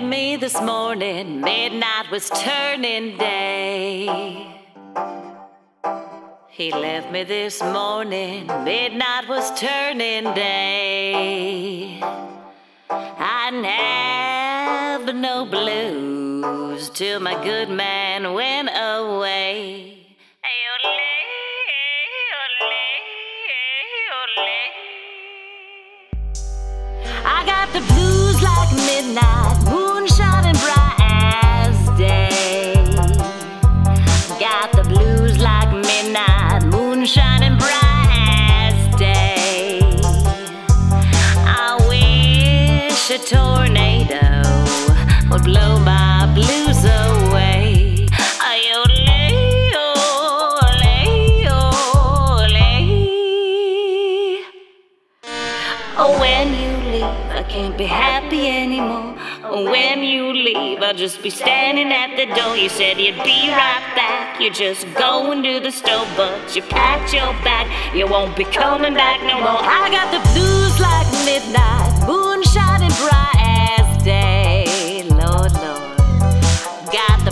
this morning, midnight was turning day. He left me this morning, midnight was turning day. I have no blues till my good man went away. I got the blues like midnight, moon shining bright a tornado would blow my blues away. Ay-ole, ole, ole. Oh, when you I can't be happy anymore. When you leave, I'll just be standing at the door. You said you'd be right back. You're just going to the store, but you packed your bag. You won't be coming back no more. I got the blues like midnight, moon shining bright as day. Lord, Lord. Got the